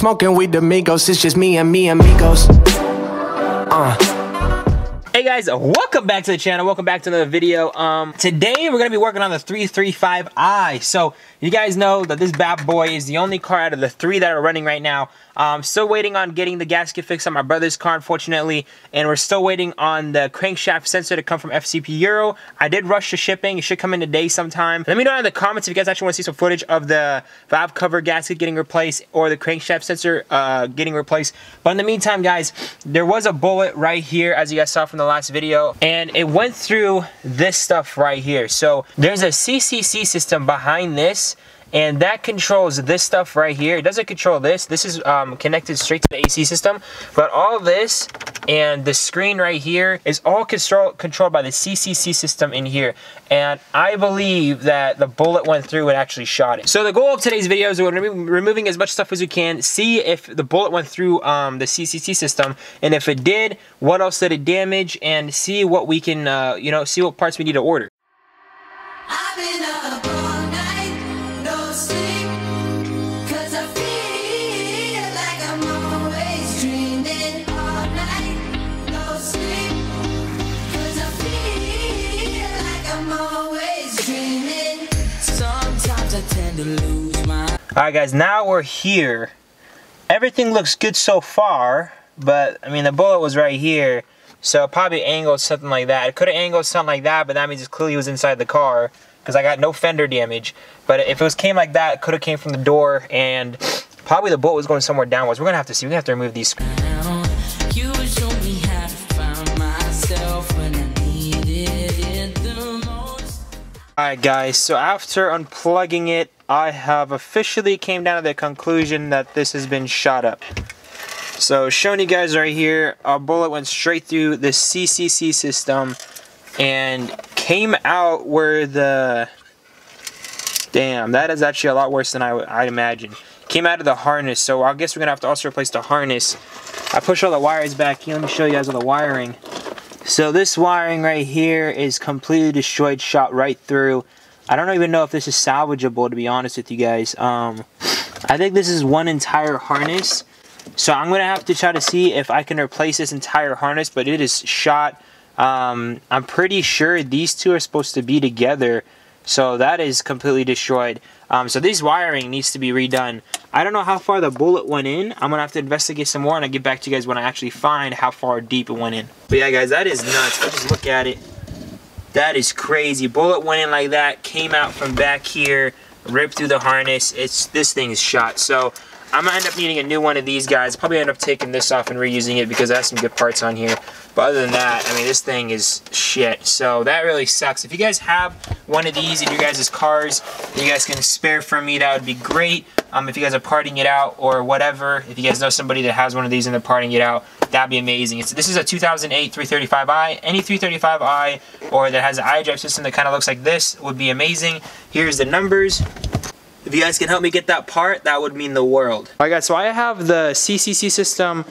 Smoking with the Migos, it's just me and me amigos. Uh. Hey guys, welcome back to the channel. Welcome back to another video. Um, today we're gonna be working on the 335i. So you guys know that this bad boy is the only car out of the three that are running right now. Um, still waiting on getting the gasket fixed on my brother's car, unfortunately, and we're still waiting on the crankshaft sensor to come from FCP Euro. I did rush the shipping. It should come in today sometime. Let me know in the comments if you guys actually want to see some footage of the valve cover gasket getting replaced or the crankshaft sensor uh, getting replaced. But in the meantime, guys, there was a bullet right here, as you guys saw from the last video, and it went through this stuff right here. So there's a CCC system behind this and that controls this stuff right here. It doesn't control this. This is um, connected straight to the AC system, but all this and the screen right here is all control, controlled by the CCC system in here. And I believe that the bullet went through and actually shot it. So the goal of today's video is we're removing as much stuff as we can, see if the bullet went through um, the CCC system, and if it did, what else did it damage, and see what we can, uh, you know, see what parts we need to order. Alright guys, now we're here. Everything looks good so far, but I mean the bullet was right here. So probably angled something like that. It could have angled something like that, but that means it clearly was inside the car because I got no fender damage. But if it was came like that, it could have came from the door and probably the bullet was going somewhere downwards. We're gonna have to see. We're gonna have to remove these. Alright guys, so after unplugging it, I have officially came down to the conclusion that this has been shot up. So showing you guys right here, a bullet went straight through the CCC system and came out where the... Damn, that is actually a lot worse than I, I'd imagine. Came out of the harness, so I guess we're going to have to also replace the harness. I pushed all the wires back here. Let me show you guys all the wiring. So this wiring right here is completely destroyed, shot right through. I don't even know if this is salvageable, to be honest with you guys. Um, I think this is one entire harness. So I'm going to have to try to see if I can replace this entire harness, but it is shot. Um, I'm pretty sure these two are supposed to be together. So that is completely destroyed. Um, so this wiring needs to be redone. I don't know how far the bullet went in. I'm going to have to investigate some more and I'll get back to you guys when I actually find how far deep it went in. But yeah, guys, that is nuts. Just look at it. That is crazy. Bullet went in like that, came out from back here, ripped through the harness. It's This thing is shot. So I'm to end up needing a new one of these guys. Probably end up taking this off and reusing it because it has some good parts on here. But other than that, I mean, this thing is shit. So that really sucks. If you guys have one of these in your guys' cars you guys can spare from me, that would be great. Um, if you guys are parting it out or whatever, if you guys know somebody that has one of these and they're parting it out, that'd be amazing. It's, this is a 2008 335i. Any 335i or that has an iDrive system that kind of looks like this would be amazing. Here's the numbers. If you guys can help me get that part, that would mean the world. Alright guys, so I have the CCC system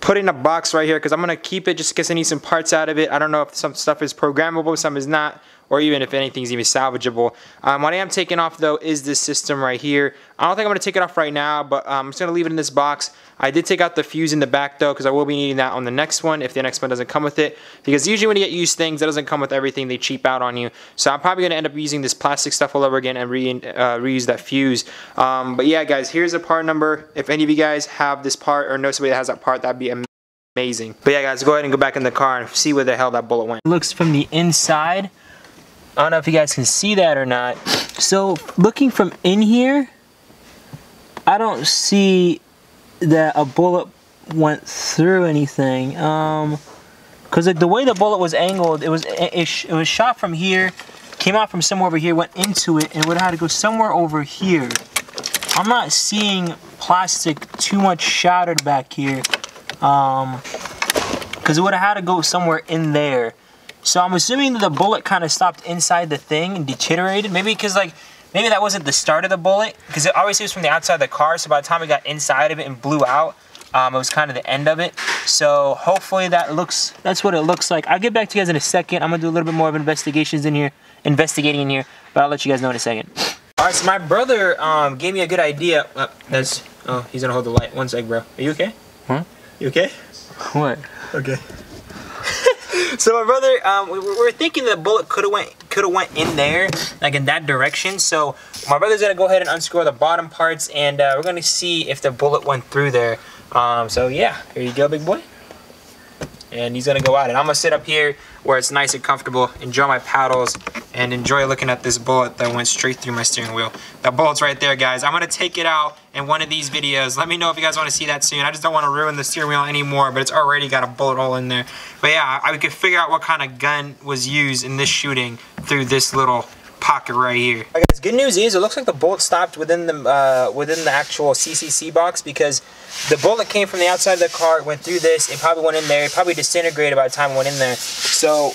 put in a box right here because I'm going to keep it just in case I need some parts out of it. I don't know if some stuff is programmable, some is not or even if anything's even salvageable. Um, what I am taking off though is this system right here. I don't think I'm going to take it off right now, but um, I'm just going to leave it in this box. I did take out the fuse in the back though because I will be needing that on the next one if the next one doesn't come with it. Because usually when you get used things, that doesn't come with everything. They cheap out on you. So I'm probably going to end up using this plastic stuff all over again and re uh, reuse that fuse. Um, but yeah guys, here's the part number. If any of you guys have this part or know somebody that has that part, that'd be amazing. But yeah guys, go ahead and go back in the car and see where the hell that bullet went. Looks from the inside I don't know if you guys can see that or not. So looking from in here, I don't see that a bullet went through anything. Um, cause like the way the bullet was angled, it was it, it, was shot from here, came out from somewhere over here, went into it, and would have had to go somewhere over here. I'm not seeing plastic too much shattered back here. Um, cause it would have had to go somewhere in there. So I'm assuming that the bullet kind of stopped inside the thing and deteriorated. Maybe because like, maybe that wasn't the start of the bullet. Because it obviously was from the outside of the car. So by the time it got inside of it and blew out, um, it was kind of the end of it. So hopefully that looks, that's what it looks like. I'll get back to you guys in a second. I'm going to do a little bit more of investigations in here, investigating in here. But I'll let you guys know in a second. All right, so my brother um, gave me a good idea. Uh, that's Oh, he's gonna hold the light. One sec, bro. Are you okay? Huh? You okay? What? Okay. So my brother, um, we, we were thinking the bullet could have went could have went in there, like in that direction. So my brother's gonna go ahead and unscrew the bottom parts, and uh, we're gonna see if the bullet went through there. Um, so yeah, here you go, big boy. And he's gonna go at it. I'm gonna sit up here where it's nice and comfortable, enjoy my paddles, and enjoy looking at this bullet that went straight through my steering wheel. That bullet's right there, guys. I'm gonna take it out in one of these videos. Let me know if you guys wanna see that soon. I just don't wanna ruin the steering wheel anymore, but it's already got a bullet hole in there. But yeah, I could figure out what kind of gun was used in this shooting through this little pocket right here. Right, guys, good news is it looks like the bullet stopped within the uh, within the actual CCC box because the bullet came from the outside of the car, went through this, it probably went in there, it probably disintegrated by the time it went in there. So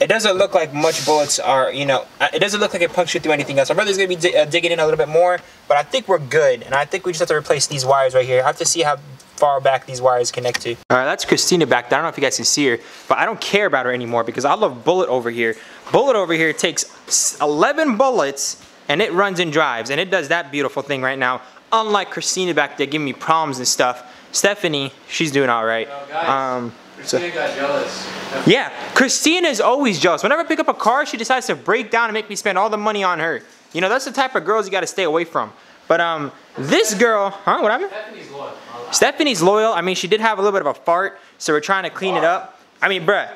it doesn't look like much bullets are, you know, uh, it doesn't look like it punctured through anything else. My brother's gonna be uh, digging in a little bit more, but I think we're good. And I think we just have to replace these wires right here. I have to see how far back these wires connect to. All right, that's Christina back there. I don't know if you guys can see her, but I don't care about her anymore because I love Bullet over here. Bullet over here takes 11 bullets and it runs and drives and it does that beautiful thing right now. Unlike Christina back there giving me problems and stuff. Stephanie, she's doing all right. Oh, um, Christina so, got jealous. Yeah, Christina is always jealous. Whenever I pick up a car, she decides to break down and make me spend all the money on her. You know, that's the type of girls you got to stay away from. But um, this girl, huh? What happened? Stephanie's loyal. Stephanie's loyal. I mean, she did have a little bit of a fart, so we're trying to clean it up. I mean, bruh.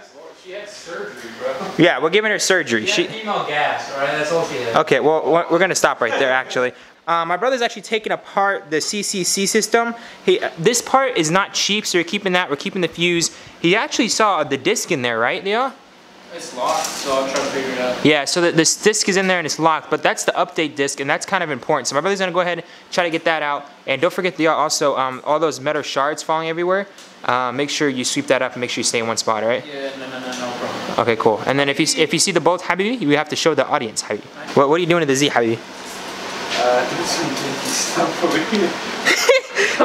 She had surgery, bro. Yeah, we're giving her surgery. She, she female gas, all right? That's all she had. Okay, well, we're gonna stop right there, actually. Uh, my brother's actually taking apart the CCC system. He, this part is not cheap, so we're keeping that. We're keeping the fuse. He actually saw the disc in there, right, Leo? It's locked, so I'm trying to figure it out. Yeah, so the, this disc is in there and it's locked, but that's the update disc, and that's kind of important. So my brother's gonna go ahead and try to get that out. And don't forget the also um, all those metal shards falling everywhere. Uh, make sure you sweep that up and make sure you stay in one spot, right? Yeah, no, no, no, no problem. Okay, cool. And then if you if you see the bolt, Habibi, you have to show the audience, Habibi. What, what are you doing to the Z, Habibi? Uh, stuff over here.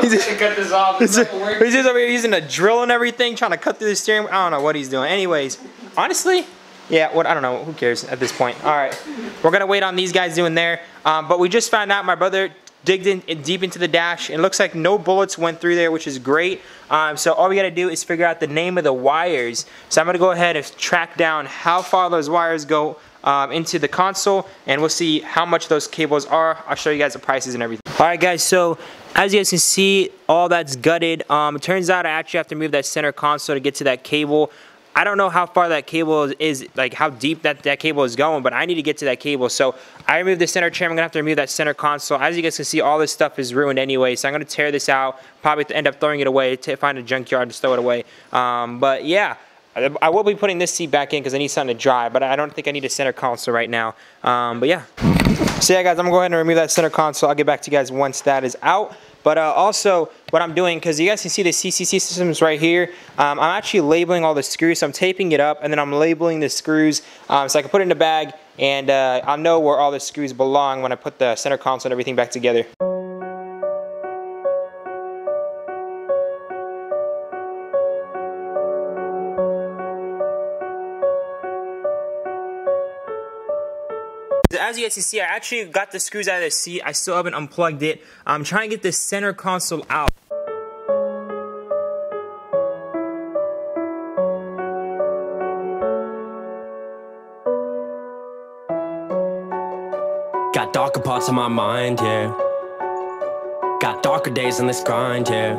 He's cut this off. He's just over here using a drill and everything, trying to cut through the steering. I don't know what he's doing. Anyways, honestly, yeah, what I don't know. Who cares at this point? All right, we're gonna wait on these guys doing there. Um, but we just found out my brother digged in, deep into the dash. It looks like no bullets went through there, which is great. Um, so all we gotta do is figure out the name of the wires. So I'm gonna go ahead and track down how far those wires go um, into the console and we'll see how much those cables are. I'll show you guys the prices and everything. All right guys, so as you guys can see, all that's gutted. Um, it turns out I actually have to move that center console to get to that cable. I don't know how far that cable is, like how deep that, that cable is going, but I need to get to that cable. So I removed the center trim. I'm gonna have to remove that center console. As you guys can see, all this stuff is ruined anyway. So I'm gonna tear this out, probably end up throwing it away, to find a junkyard to throw it away. Um, but yeah, I will be putting this seat back in because I need something to dry, but I don't think I need a center console right now. Um, but yeah. So yeah, guys, I'm gonna go ahead and remove that center console. I'll get back to you guys once that is out. But uh, also, what I'm doing, because you guys can see the CCC systems right here, um, I'm actually labeling all the screws. So I'm taping it up, and then I'm labeling the screws um, so I can put it in a bag, and uh, I'll know where all the screws belong when I put the center console and everything back together. As you guys can see, I actually got the screws out of the seat. I still haven't unplugged it. I'm trying to get the center console out. Got darker parts of my mind, yeah. Got darker days in this grind, yeah.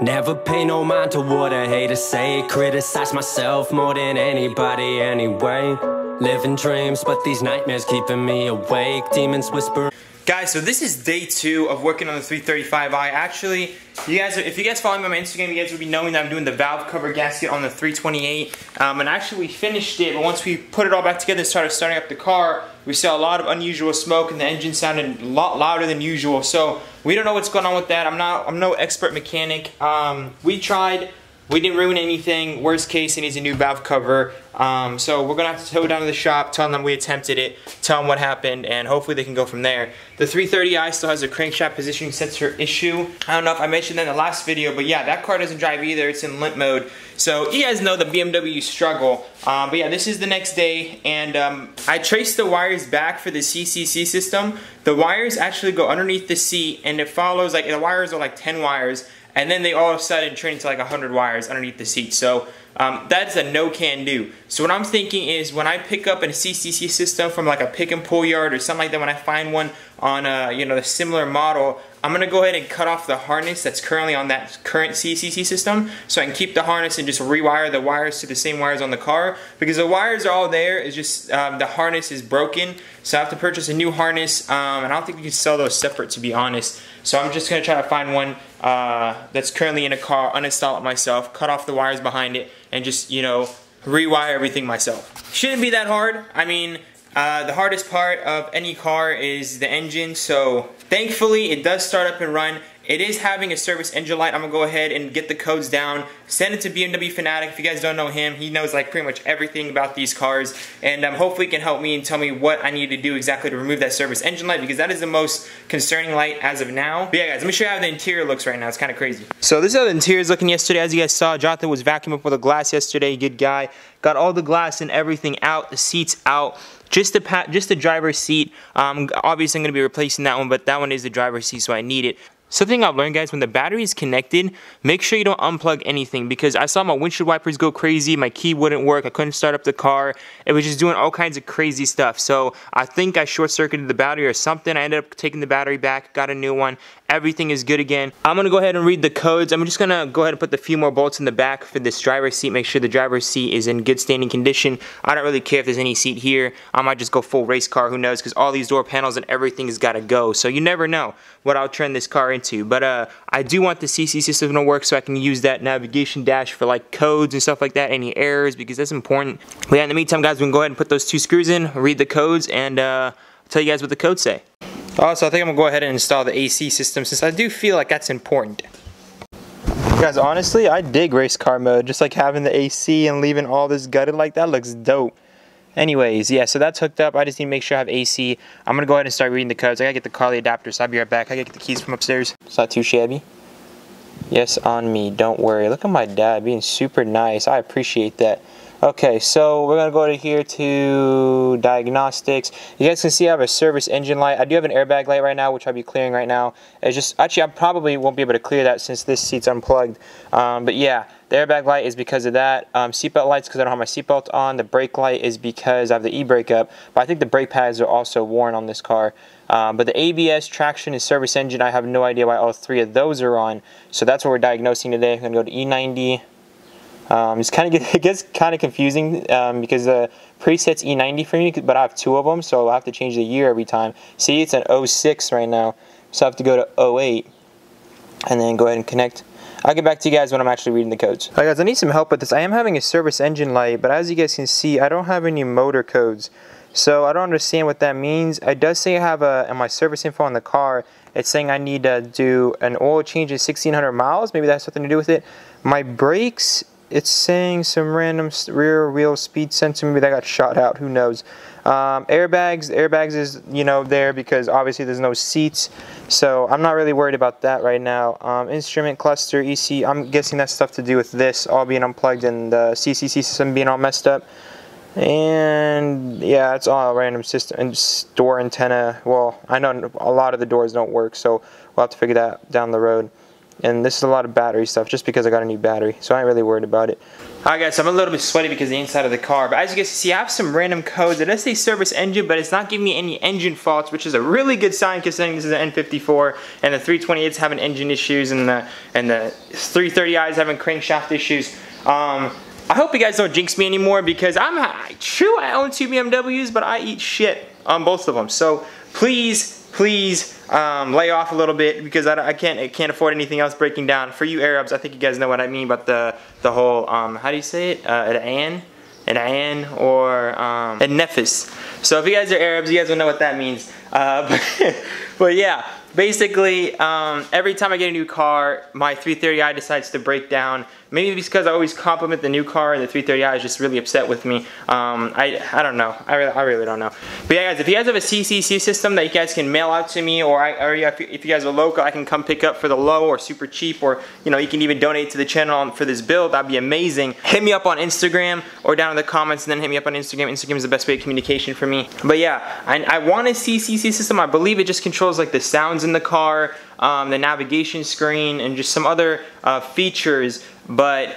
Never pay no mind to what I hate to say. Criticize myself more than anybody anyway. Living dreams, but these nightmares keeping me awake. Demons whisper. Guys, so this is day two of working on the 335i. Actually, you guys, are, if you guys follow me on my Instagram, you guys will be knowing that I'm doing the valve cover gasket on the 328. Um, and actually, we finished it, but once we put it all back together and started starting up the car, we saw a lot of unusual smoke, and the engine sounded a lot louder than usual. So we don't know what's going on with that. I'm not, I'm no expert mechanic. Um, we tried we didn't ruin anything. Worst case, it needs a new valve cover. Um, so we're gonna have to tow it down to the shop, tell them we attempted it, tell them what happened, and hopefully they can go from there. The 330i still has a crankshaft positioning sensor issue. I don't know if I mentioned that in the last video, but yeah, that car doesn't drive either. It's in limp mode. So you guys know the BMW struggle. Um, but yeah, this is the next day, and um, I traced the wires back for the CCC system. The wires actually go underneath the seat, and it follows, like the wires are like 10 wires, and then they all of a sudden turn into like 100 wires underneath the seat. So um, that's a no can do. So what I'm thinking is when I pick up a CCC system from like a pick and pull yard or something like that, when I find one on a, you know, a similar model, I'm gonna go ahead and cut off the harness that's currently on that current CCC system so I can keep the harness and just rewire the wires to the same wires on the car because the wires are all there, it's just um, the harness is broken so I have to purchase a new harness um, and I don't think we can sell those separate to be honest. So I'm just gonna try to find one uh, that's currently in a car, uninstall it myself, cut off the wires behind it and just, you know, rewire everything myself. Shouldn't be that hard. I mean, uh, the hardest part of any car is the engine, so thankfully it does start up and run. It is having a service engine light. I'm gonna go ahead and get the codes down, send it to BMW Fanatic. If you guys don't know him, he knows like pretty much everything about these cars, and um, hopefully can help me and tell me what I need to do exactly to remove that service engine light because that is the most concerning light as of now. But yeah, guys, let me show you how the interior looks right now. It's kind of crazy. So this is how the interior is looking yesterday. As you guys saw, Jonathan was vacuuming up with the glass yesterday. Good guy. Got all the glass and everything out, the seats out just the just the driver's seat. Um, obviously, I'm going to be replacing that one, but that one is the driver's seat, so I need it. Something I've learned guys, when the battery is connected, make sure you don't unplug anything because I saw my windshield wipers go crazy, my key wouldn't work, I couldn't start up the car, it was just doing all kinds of crazy stuff. So I think I short circuited the battery or something, I ended up taking the battery back, got a new one, everything is good again. I'm gonna go ahead and read the codes, I'm just gonna go ahead and put the few more bolts in the back for this driver's seat, make sure the driver's seat is in good standing condition. I don't really care if there's any seat here, I might just go full race car, who knows, because all these door panels and everything has gotta go. So you never know what I'll turn this car into. But uh, I do want the CC system to work so I can use that navigation dash for like codes and stuff like that, any errors, because that's important. But yeah, in the meantime, guys, we can go ahead and put those two screws in, read the codes, and uh, tell you guys what the codes say. Also, I think I'm gonna go ahead and install the AC system since I do feel like that's important. Guys, honestly, I dig race car mode. Just like having the AC and leaving all this gutted like that looks dope. Anyways, yeah, so that's hooked up. I just need to make sure I have AC. I'm going to go ahead and start reading the codes. I got to get the Carly adapter, so I'll be right back. I got to get the keys from upstairs. It's not too shabby. Yes, on me. Don't worry. Look at my dad being super nice. I appreciate that. Okay, so we're to go to here to diagnostics. You guys can see I have a service engine light. I do have an airbag light right now, which I'll be clearing right now. It's just, actually, I probably won't be able to clear that since this seat's unplugged. Um, but yeah, the airbag light is because of that. Um, seatbelt lights because I don't have my seatbelt on. The brake light is because I have the e-brake up. But I think the brake pads are also worn on this car. Um, but the ABS, traction, and service engine, I have no idea why all three of those are on. So that's what we're diagnosing today. I'm to go to E90. Um, it's kind of it gets kind of confusing um, because the preset's E90 for me, but I have two of them, so I have to change the year every time. See, it's an 06 right now, so I have to go to 08 and then go ahead and connect. I'll get back to you guys when I'm actually reading the codes. Alright guys, I need some help with this. I am having a service engine light, but as you guys can see, I don't have any motor codes. So I don't understand what that means. It does say I have a, in my service info on the car, it's saying I need to do an oil change in 1600 miles. Maybe that has something to do with it. My brakes it's saying some random rear wheel speed sensor. Maybe that got shot out. Who knows? Um, airbags. Airbags is you know there because obviously there's no seats, so I'm not really worried about that right now. Um, instrument cluster, EC. I'm guessing that's stuff to do with this all being unplugged and the CCC system being all messed up. And yeah, it's all random system and door antenna. Well, I know a lot of the doors don't work, so we'll have to figure that down the road. And this is a lot of battery stuff just because I got a new battery. So I ain't really worried about it. Alright guys, so I'm a little bit sweaty because the inside of the car. But as you guys see, I have some random codes. It does say service engine, but it's not giving me any engine faults, which is a really good sign considering this is an N54 and the 328's having engine issues and the and the 330i's having crankshaft issues. Um, I hope you guys don't jinx me anymore because I'm true I own two BMWs, but I eat shit on both of them. So please please um, lay off a little bit because I, I, can't I can't afford anything else breaking down. For you Arabs, I think you guys know what I mean about the the whole um, how do you say it? Uh, an an, an an, or um, a nefis. So if you guys are Arabs, you guys will know what that means. Uh, but, but yeah, basically um, every time I get a new car, my 330i decides to break down Maybe because I always compliment the new car, and the 330i is just really upset with me. Um, I I don't know. I really, I really don't know. But yeah, guys, if you guys have a CCC system that you guys can mail out to me, or I, or if, you, if you guys are local, I can come pick up for the low or super cheap, or you know, you can even donate to the channel for this build. That'd be amazing. Hit me up on Instagram or down in the comments, and then hit me up on Instagram. Instagram is the best way of communication for me. But yeah, I, I want a CCC system. I believe it just controls like the sounds in the car, um, the navigation screen, and just some other uh, features. But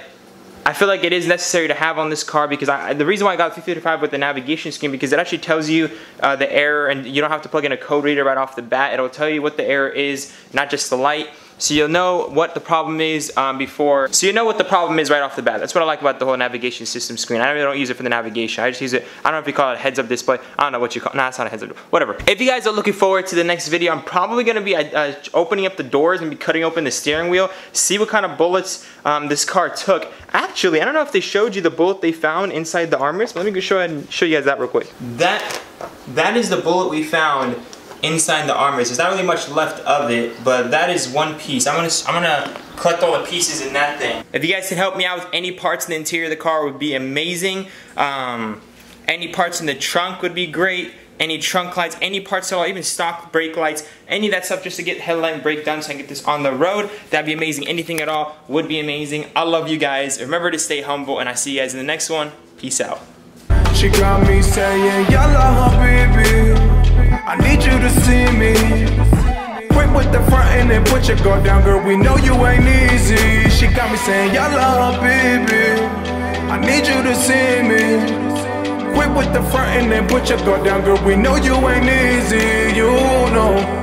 I feel like it is necessary to have on this car because I, the reason why I got 335 with the navigation screen because it actually tells you uh, the error and you don't have to plug in a code reader right off the bat. It'll tell you what the error is, not just the light. So you'll know what the problem is um, before, so you know what the problem is right off the bat. That's what I like about the whole navigation system screen. I really don't use it for the navigation. I just use it, I don't know if you call it a heads up display. I don't know what you call it. Nah, it's not a heads up, whatever. If you guys are looking forward to the next video, I'm probably gonna be uh, uh, opening up the doors and be cutting open the steering wheel, see what kind of bullets um, this car took. Actually, I don't know if they showed you the bullet they found inside the armrest, let me go show, and show you guys that real quick. That, that is the bullet we found inside the armrest. There's not really much left of it, but that is one piece. I'm gonna I'm gonna collect all the pieces in that thing. If you guys can help me out with any parts in the interior of the car would be amazing. Um, any parts in the trunk would be great. Any trunk lights, any parts at all, even stock brake lights, any of that stuff just to get headlight and brake done so I can get this on the road. That'd be amazing. Anything at all would be amazing. I love you guys. Remember to stay humble and I see you guys in the next one. Peace out. She got me saying. I need you to see me. Quit with the front and then put your guard down, girl. We know you ain't easy. She got me saying, Yalla, baby. I need you to see me. Quit with the front and then put your guard down, girl. We know you ain't easy. You know.